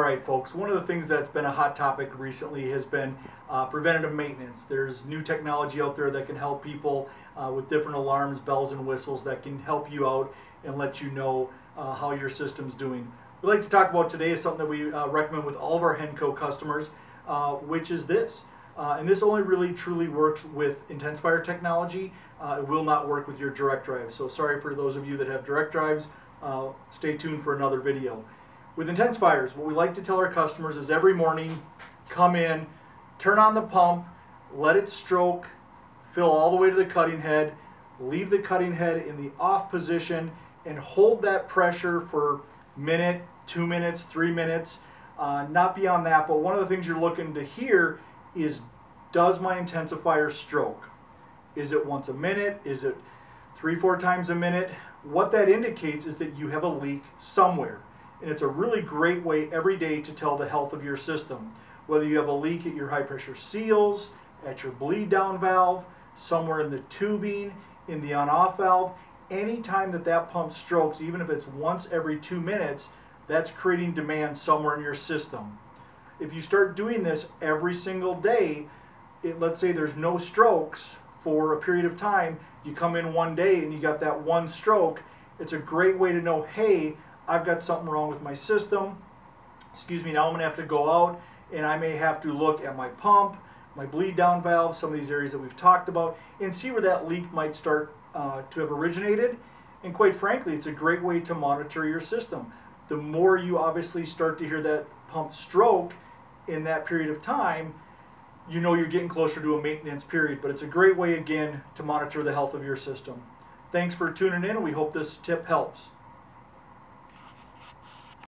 right, folks. One of the things that's been a hot topic recently has been uh, preventative maintenance. There's new technology out there that can help people uh, with different alarms, bells, and whistles that can help you out and let you know uh, how your system's doing. We'd like to talk about today is something that we uh, recommend with all of our Hennco customers, uh, which is this. Uh, and this only really truly works with intensifier technology. it will not work with your direct drive. So sorry for those of you that have direct drives. stay tuned for another video. With intensifiers, what we like to tell our customers is every morning, come in, turn on the pump, let it stroke, fill all the way to the cutting head, leave the cutting head in the off position, and hold that pressure for minute, two minutes, three minutes, uh, not beyond that. But one of the things you're looking to hear is, does my intensifier stroke? Is it once a minute? Is it three, four times a minute? What that indicates is that you have a leak somewhere. And it's a really great way every day to tell the health of your system. Whether you have a leak at your high pressure seals, at your bleed down valve, somewhere in the tubing, in the on off valve, anytime that that pump strokes, even if it's once every two minutes, that's creating demand somewhere in your system. If you start doing this every single day, it, let's say there's no strokes for a period of time, you come in one day and you got that one stroke, it's a great way to know, hey, I've got something wrong with my system. Excuse me, now I'm going to have to go out and I may have to look at my pump, my bleed down valve, some of these areas that we've talked about, and see where that leak might start uh, to have originated. And quite frankly, it's a great way to monitor your system. The more you obviously start to hear that pump stroke in that period of time, you know you're getting closer to a maintenance period. But it's a great way, again, to monitor the health of your system. Thanks for tuning in. We hope this tip helps.